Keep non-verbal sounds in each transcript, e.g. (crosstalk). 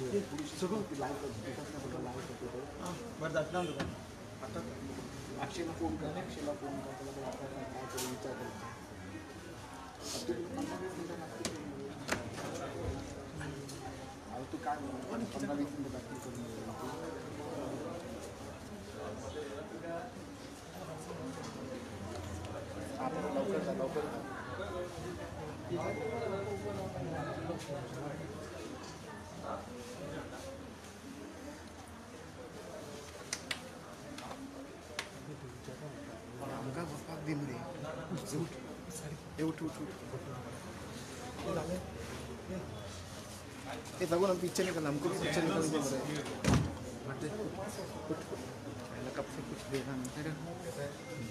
बंद किया चालू हाँ अरे बरं जातला तुका आता अक्षयला फोन कर अक्षयला फोन कर त्याला बोल आता काय काय करू विचार करायचा आता तू पंधरा वीस मिनिटं लागतील. अरे तू काय बोलला? पंधरा वीस मिनिटं लागतील करून देतो. आता लवकर जा लवकर जा आमका बसपाक दिन रे ए उठ उठ उठ. ए जाऊ ना पिक्चर निकल हमको पिक्चर निकल दे बरे उठ. पहला कब से कुछ देना नहीं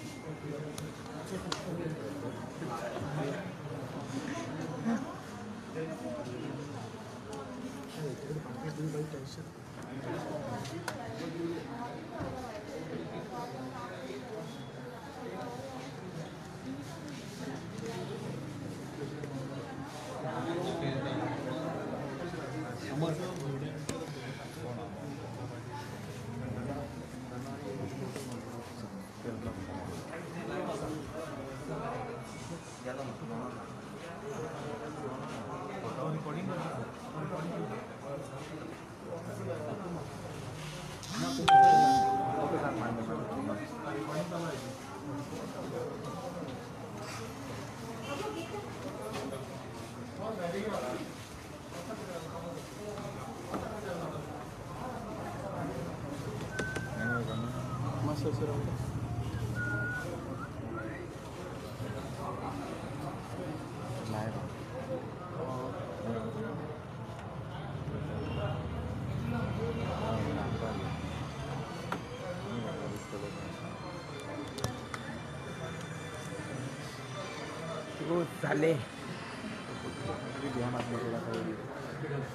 झाले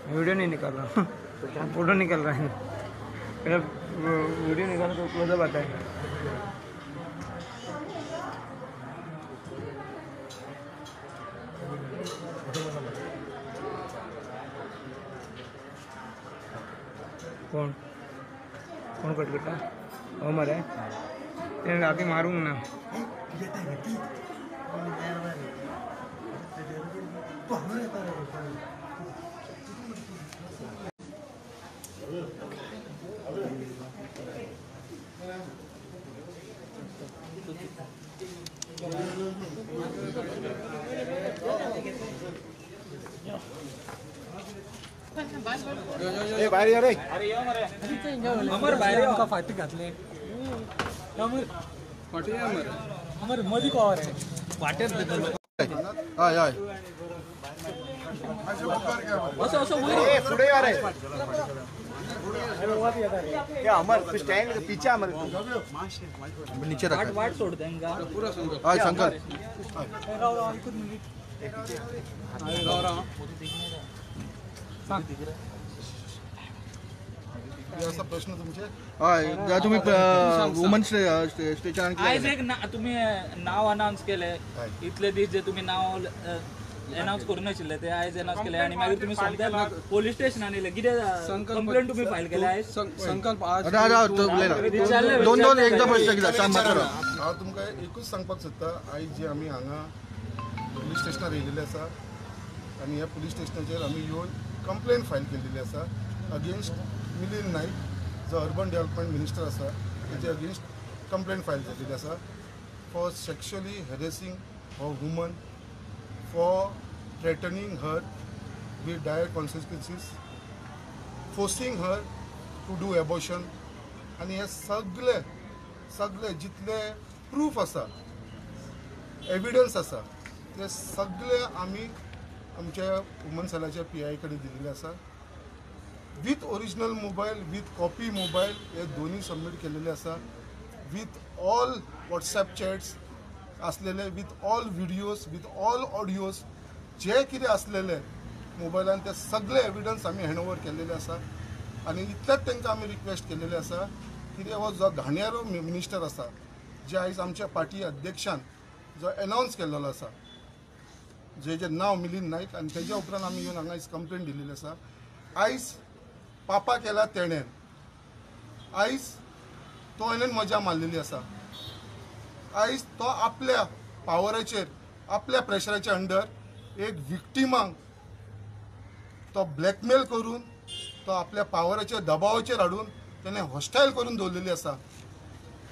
वीडियो नहीं निकाल रहा। (laughs) फ़ोटो निकल रहा है। मेरा वीडियो निकाला तो क्लोजअप आता है। कौन? कौन कट करता अमर है आके मारूँगा ना। बाहेर या रे अमर। बाहेर आमका फाटी घातले अमर। फाटी अमर अमर मधी कवर आहे वाटेर हाय हाय असं असं ए पुढे या रे अमर तू स्टँड के पीछे अमर तू? नीचे रख। वाट सोड त्यांका हाय संकल राव राव ऐकून मिनिट राव राव। सांग असा प्रश्न तुमचे? तुम्ही वुमन स्टेशन आज एक ना तुम्ही नाव अनाऊन्स केले इथले दीस जे तुम्ही नाव अनाऊन्स करून आशिल्ले ते आयज अनाऊन्स केले आणि मागीर तुम्ही सोमत्याक पोलीस स्टेशन आणले. कितें कंप्लेंट तुम्ही फायल केले आयज संकल्प आज अरे अरे तो उलयना दोन दोन एकदा प्रश्न किती सांग हांव तुमकां एकूच सांगपाक सोदता आयज जी आमी हांगा पुलीस स्टेशनार येयलेले आसा आनी ह्या पुलीस स्टेशनाचेर आमी येवन कंप्लेन फायल केलेली आसा अगेन्स्ट मिलिंद नाईक जो अर्बन डेव्हलपमेंट मिनिस्टर आसा तेजे अगेन्स्ट कंप्लेन फायल केलेली आसा for sexually harassing for woman for threatening her with dire consequences, forcing her to do abortion. आणि हे सगळे सगळे जितले प्रूफ आसा एविडन्स आसा ते सगळे आमी आमच्या वुमन सेलाच्या पी आय कडेन दिलेले आसा with original mobile with copy mobile हे दोन्ही सबमीट केलेले आसा विथ ऑल वॉट्सॅप चॅट्स असलेले with all videos with all audios जे कितें असलेले मोबायलान ते सगळे एविडन्स आमी हँड ओवर केलेले आसा आनी इतलेच तांकां आमी रिक्वेस्ट केलेले आसा कितें हो जो घाणेरो मिनिस्टर आसा जे आयज आमच्या पार्टी अध्यक्षान जो अनावन्स केल्लो आसा जे नांव मिलिंद नायक आनी तेज्या उपरांत आमी येवन हांगा आयज कंप्लेन दिलेली आसा आयज पापा केला तेणेन आयज तो हेणेन मजा मारलेली आसा आयज तो आपल्या पावराचेर आपल्या प्रेशराच्या अंडर एक विक्टिमांक तो ब्लॅकमेल करून तो आपल्या पावराच्या दबावाचेर हाडून तेणे हॉस्टायल करून दवरलेली आसा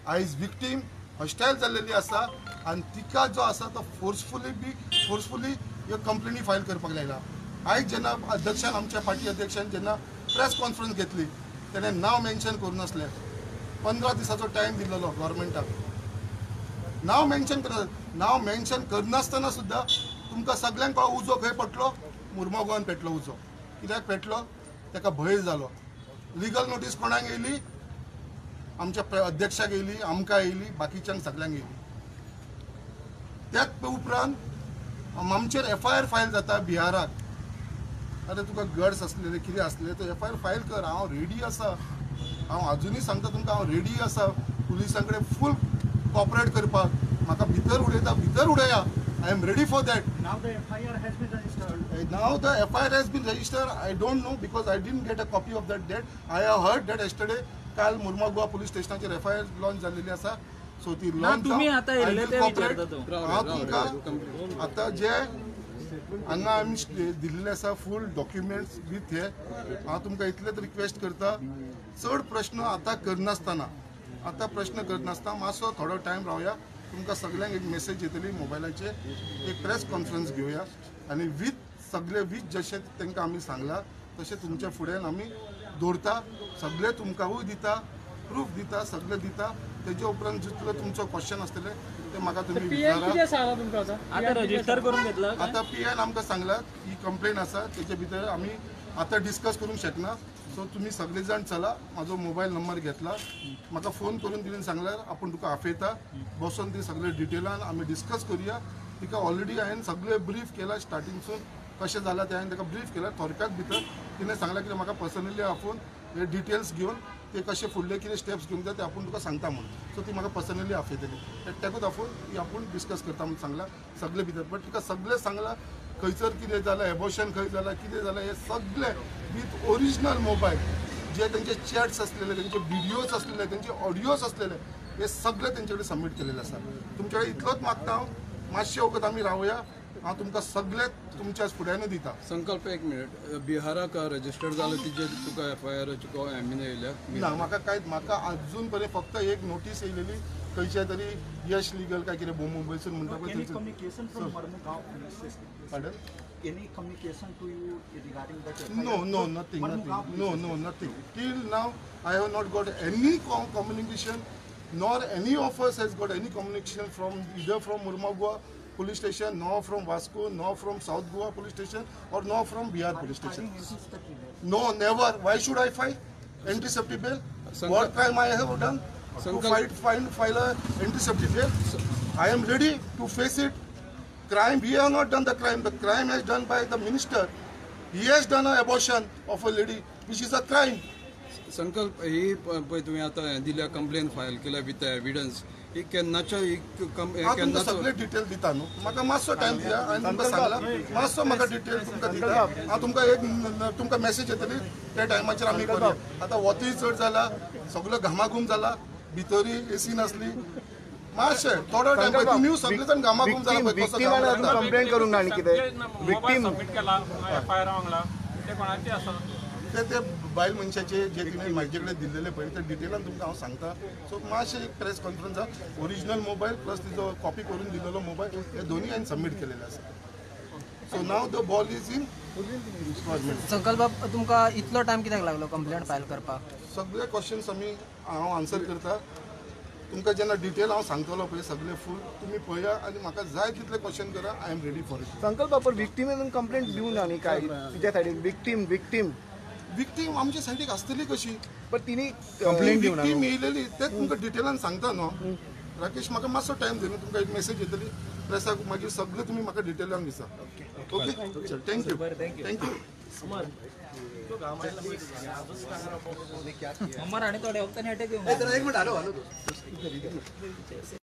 आयज विक्टीम हॉस्टायल जाल्लेली आसा आनी तिका जो आसा तो फोर्सफुली बी फोर्सफुली ह्यो कंप्लेनी फायल करपाक लायला आयज जेन्ना अध्यक्षान आमच्या पार्टी अध्यक्षान जेन्ना प्रेस कॉन्फरन्स घेतली. तेणें नांव मेन्शन करूनासलें पंदरा दिसाचो टायम दिल्लो गव्हर्मेंटाक नांव मेन्शन कर नांव मेन्शन करनासतना सुद्दां तुमकां सगळ्यांक कळो उजो खंय पडलो? मुर्मगांवान पेटलो उजो. कित्याक पेटलो? ताका भंय जालो लिगल नोटीस कोणाक येयली? आमच्या अध्यक्षाक येयली आमकां येयली बाकीच्यांक सगळ्यांक येयली. त्याच उपरांत आमचेर एफ आय आर फायल जाता बिहाराक अरे तुका गड्स असलेले कितें असलेले तो एफ आय आर फायल कर. हांव रेडी आसा हांव अजुनूय सांगता तुमकां हांव रेडी आसा पुलिसां कडेन फूल कॉपरेट करपाक. म्हाका भितर उडयता भितर उडया. I am ready for that Now the FIR has been registered. now the FIR has been registered. I don't know because I didn't get a copy of that date. I have heard that yesterday काल Mormugao police स्टेशनाचेर F I R launch जाल्लेली आसा so ती ना, launch आता. हांव तुमकां आतां जे हांगा आमी स्ट- दिल्लेले आसा फूल डॉक्युमेंट्स विथ हे. हांव तुमकां इतलेच रिक्वेस्ट करता. चड प्रश्न आतां करनासतना आतां प्रश्न करनासतना मातसो थोडो टायम रावया. तुमकां सगळ्यांक एक मेसेज येतली मोबायलाचेर. एक प्रेस कॉन्फरन्स घेवया आनी वीथ सगळे वीथ जशें तांकां आमी सांगला तशें तुमच्या फुड्यान आमी दवरता सगळे तुमकांय दिता प्रूफ दिता सगळे दिता. तेजे उपरांत जितलो तुमचो क्वेश्चन आसतले ते म्हाका तुमी पी एम विचारा. कितें सांगला तुमकां आतां रजिस्टर करून घेतलं. काय? आता पी एन आमकां सांगला ही कंप्लेन आसा तेचे भितर आमी आतां डिस्कस करूंक शकना सो तुमी सगळे जाण चला म्हाजो मोबायल नंबर घेतला. म्हाका फोन करून तिणेन सांगल्यार आपूण तुका आफयता बसून ती सगळे डिटेलान आमी डिस्कस करुया. तिका ऑलरेडी हांवें सगळे ब्रीफ केला स्टार्टिंगसून कशें जालां तें हांवें ताका ब्रीफ केला थोडक्यात भितर. तिणें सांगलां की म्हाका पर्सनली आपूण हे डिटेल्स घेवन ते कशे फुडले कितें स्टेप्स घेवंक जाय ते आपूण तुका सांगता म्हणून. सो ती म्हाका पर्सनली आफयतली तेकूच आपूण ती आपूण डिस्कस करता म्हणून सांगला. सगळे भितर बट तिका सगळे सांगला खंयसर कितें जालां एबॉर्शन खंय जालां कितें जालां हे सगळे विथ ओरिजिनल मोबायल जे तेंचे चॅट्स असलेले तेंचे व्हिडिओज असलेले तेंचे ऑडिओज असलेले हे सगळे तेंचे कडेन सबमीट केलेले आसा तुमचे कडेन इतलोच मागता हो. हांव मातशे वगत आमी रावया हा तुमका सगळे तुमच्या फुड्यानं दिता. संकल्प एक मिनट. बिहाराक रजिस्टर झालं तिचे तुका एफ आय आर एमिने येयल्या. ना म्हाका काय म्हाका आजून पर्यंत फक्त एक नोटीस येयलेली खंयच्या तरी यश लिगल काय किरे बॉम मुंबईसून म्हणतो पण communication from Mormugao pardon any communication to you regarding that no no nothing no no nothing till now I not got any communication nor any offers has got any communication from either from Mormugao police station, nor from Vasco, nor from South Goa police station, or nor from Bihar police station. No, never. Why should I file antiseptic bail? What crime I have done? To fight, find, file a antiseptic bail? I am ready to face it. Crime, we have not done the crime. The crime has done by the minister. He has done an abortion of a lady, which is a crime. संकल्प ही तुवें आतां हें दिल्या complaint file केल्या with evidence ही केन्नाच्या ही कम- हांव तुमकां केन्नाचो सगळे डिटेल दिता न्हू? म्हाका मातसो टायम दिया हांवें तुमकां सांगला मातसो म्हाका डिटेल तुमकां दिता. हांव तुमकां एक तुमकां मॅसेज येतली. त्या टायमाचेर आमी करूया. आतां वतूय चड जाला सगळो घामाघूम जाला भितरूय एसी नासली. मातशें थोडो टायम पळय तुमी सगळे जाण घामाघूम जाला पळय कसो. कंप्लेंट करूंक ना आनी कितें विक्टीम सबमिट केला एफ आय आर वांगडा ते कोणाचे आसा ते ते बायल मनशाचे जे तुमी म्हाजे कडेन दिल्लेले पळय ते डिटेलान तुमकां हांव सांगता. सो मातशें एक प्रेस कॉन्फरन्साक ओरिजिनल मोबायल प्लस तिजो कॉपी करून दिलेलो मोबायल हे दोन्ही हांवें सबमीट केलेले आसा so now the ball is in Sankalp बाब तुमकां इतलो टायम कित्याक लागलो कंप्लेंट फायल करपाक? सगळे क्वेश्चन्स आमी हांव आन्सर करता. तुमकां जेन्ना डिटेल हांव सांगतलो पळय सगळे फूल तुमी पळया आनी म्हाका जाय तितले क्वेश्चन करा. I am ready for it Sankalp बापर विक्टीमेन कंप्लेंट दिवं ना न्ही काय तुज्या सायडीन विक्टीम विक्टीम विक्टीम आमचे सायडीक आसतली कशी? पण तिने कंप्लेंट दिवं ना विक्टीम येयलेली ते तुमकां डिटेलान सांगता न्हू? राकेश म्हाका मातसो टायम दिलो तुमकां एक मेसेज येतली. प्रेसाक मागीर सगळे तुमी म्हाका डिटेलान दिसा. ओके चल थँक्यू थँक्यू अमर. आणि थोडे वक्तांनी अटॅक येऊन